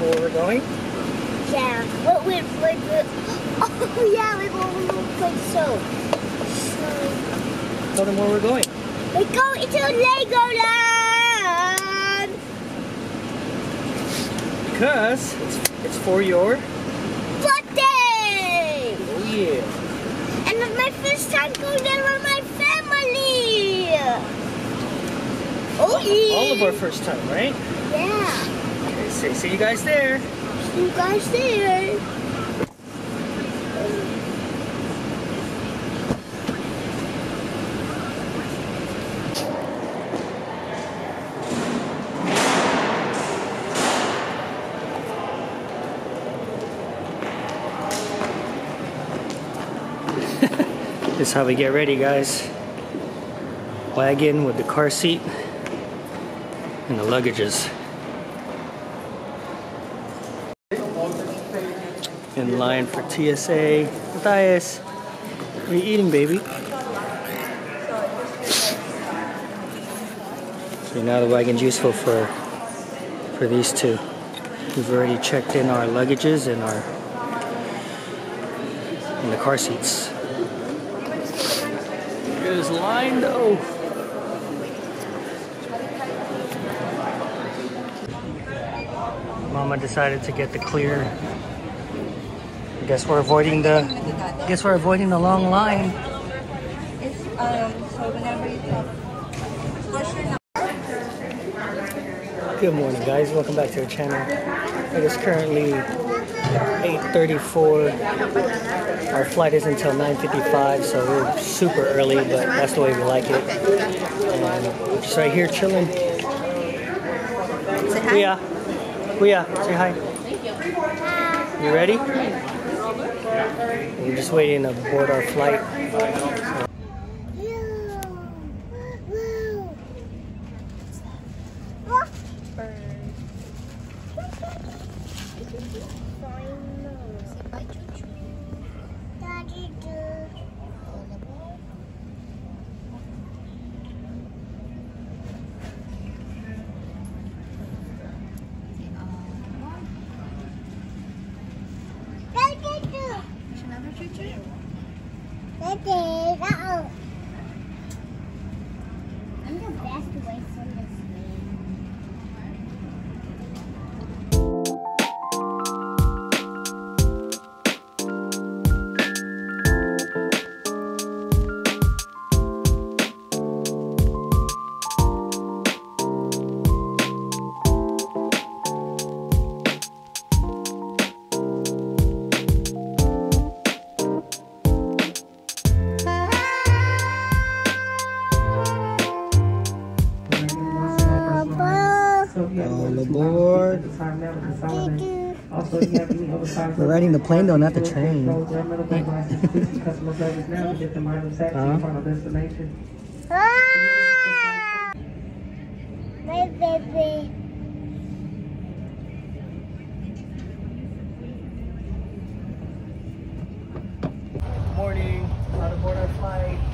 where we're going? Yeah. What we're, we're, we're, oh yeah, we're going to play so. So Tell them where we're going. we're going to Legoland. Because it's, it's for your... Birthday. Oh yeah. And it's my first time going there with my family. Oh yeah. All of our first time, right? Say, see you guys there. See you guys there. This is how we get ready, guys. Wagon with the car seat and the luggages. In line for TSA. Matthias, what are you eating, baby? So now the wagon's useful for for these two. We've already checked in our luggages and our and the car seats. Is line though. Mama decided to get the clear. I guess we're avoiding the. Guess we're avoiding the long line. It's um so whenever you talk, what's your number? Good morning, guys. Welcome back to the channel. It is currently 8:34. Our flight is until 9:55, so we're super early, but that's the way we like it. And just right here chilling. Say hi. Kuya, Kuya, say hi. You ready? We're just waiting to board our flight. We're riding the plane though, not the train. Ah! My baby. Morning. How to board our flight.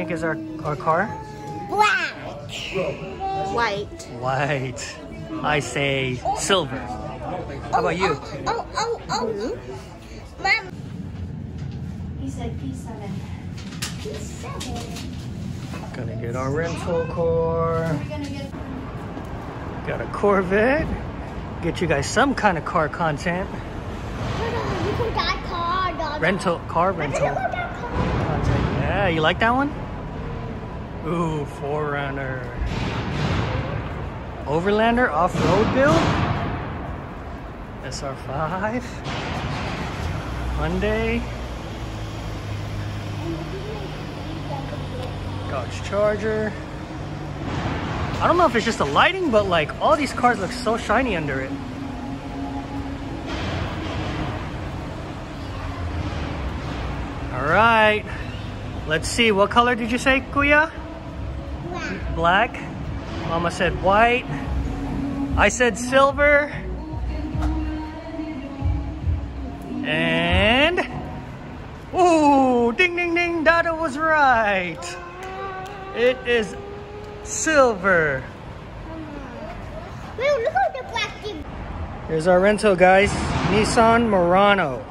Think is our our car? Black. White. White. I say silver. How about you? Oh, oh, oh. oh, oh. Mm-hmm. Mom. He said P7. P7. Gonna get our rental car. Get Got a Corvette. Get you guys some kind of car content. You can die car. Rental car rental content. Yeah, you like that one? Ooh, Forerunner. Overlander off-road build. SR5. Hyundai. Dodge Charger. I don't know if it's just the lighting, but like all these cars look so shiny under it. All right. Let's see. What color did you say, Kuya? Black. Mama said white. I said silver. And ooh, ding ding ding, Dada was right. It is silver. Look at the black thing. Here's our rental, guys. Nissan Murano.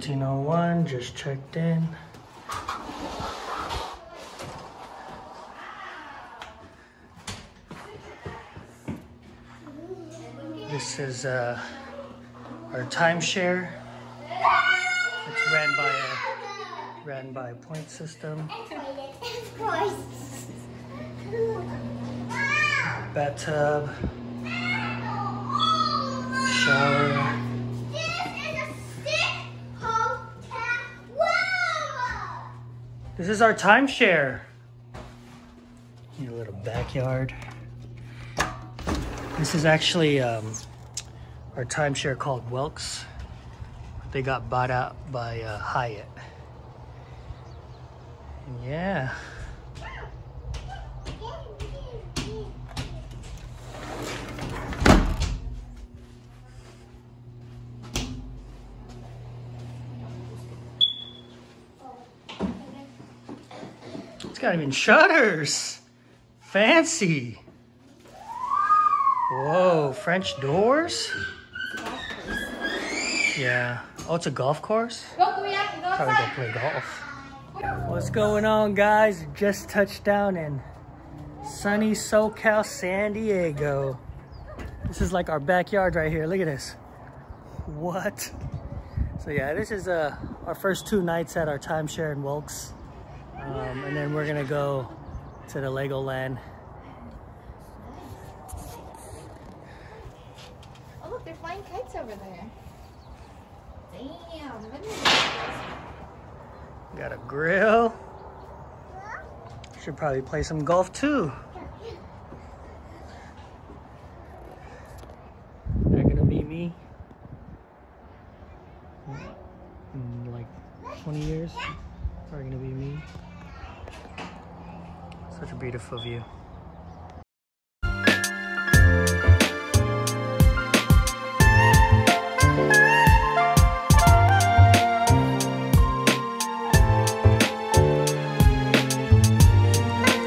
1301, just checked in. This is uh, our timeshare. It's ran by a ran by a point system. Bathtub, shower. This is our timeshare. A little backyard. This is actually um, our timeshare called Welk's. They got bought out by uh, Hyatt. And yeah. Got even shutters. Fancy. Whoa, French doors? Yeah. Oh, it's a golf course? Probably go play golf. What's going on, guys? Just touched down in sunny SoCal, San Diego. This is like our backyard right here. Look at this. What? So yeah, this is uh, our first two nights at our timeshare in Welk's. Um, and then we're gonna go to the Legoland. Oh look, they're flying kites over there. Damn, look at this. Got a grill. Should probably play some golf too. They're gonna be me in like 20 years. Probably gonna be me beautiful view.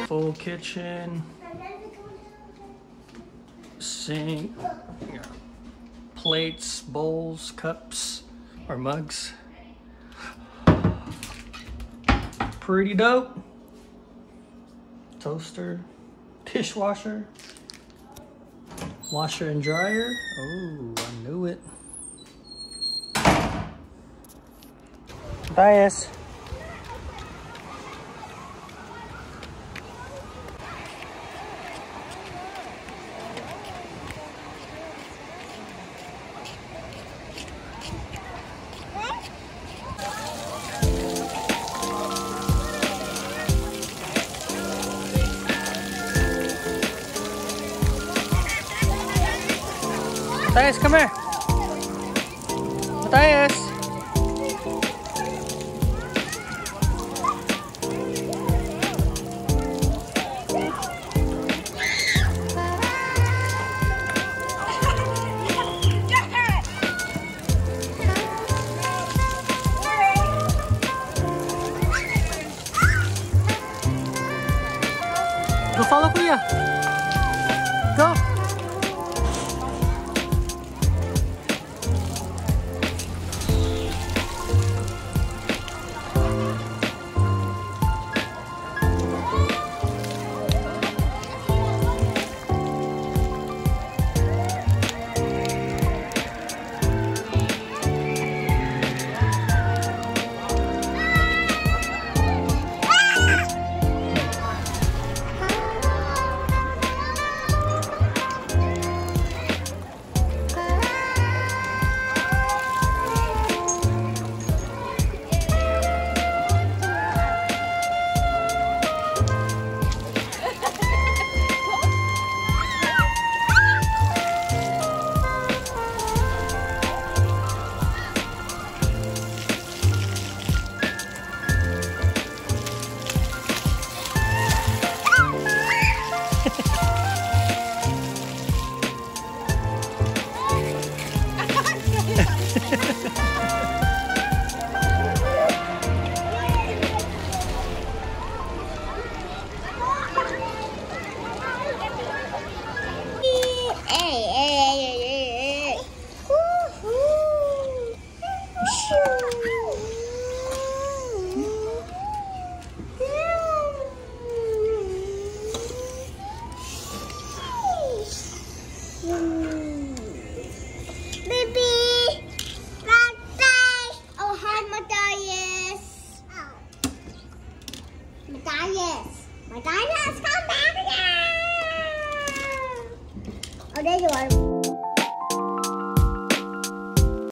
Full kitchen, sink, plates, bowls, cups, or mugs. Pretty dope. Toaster, dishwasher, washer and dryer. Oh, I knew it. Bias. Matthias, come here. Matthias. Go follow Kuya. Go. Matthias.